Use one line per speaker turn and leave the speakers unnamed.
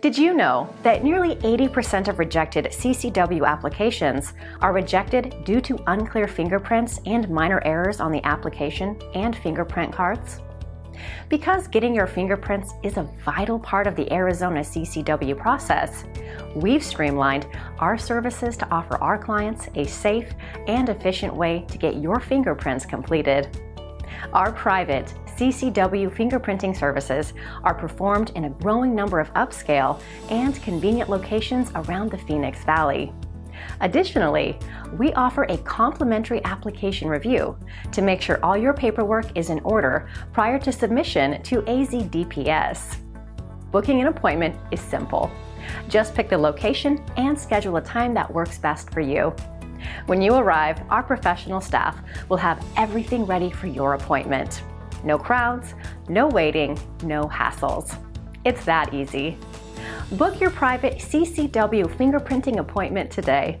Did you know that nearly 80% of rejected CCW applications are rejected due to unclear fingerprints and minor errors on the application and fingerprint cards? Because getting your fingerprints is a vital part of the Arizona CCW process, we've streamlined our services to offer our clients a safe and efficient way to get your fingerprints completed. Our private CCW fingerprinting services are performed in a growing number of upscale and convenient locations around the Phoenix Valley. Additionally, we offer a complimentary application review to make sure all your paperwork is in order prior to submission to AZDPS. Booking an appointment is simple. Just pick the location and schedule a time that works best for you. When you arrive, our professional staff will have everything ready for your appointment. No crowds, no waiting, no hassles. It's that easy. Book your private CCW fingerprinting appointment today.